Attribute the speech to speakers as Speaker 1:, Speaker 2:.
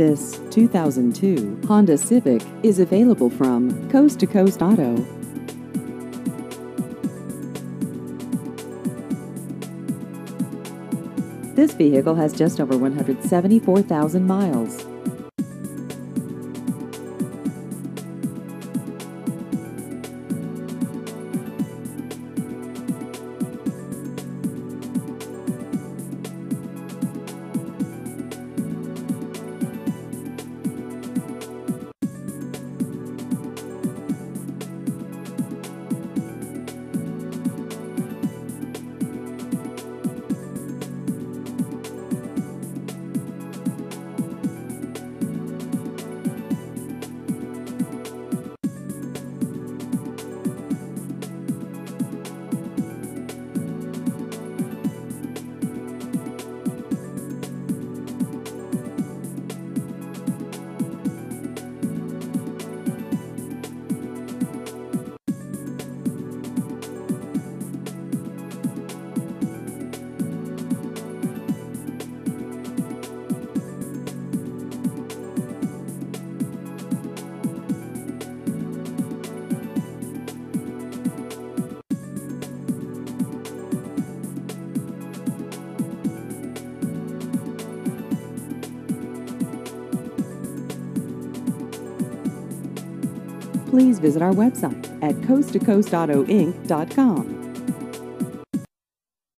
Speaker 1: This 2002 Honda Civic is available from Coast to Coast Auto. This vehicle has just over 174,000 miles. Please visit our website at coasttocoastautoinc.com.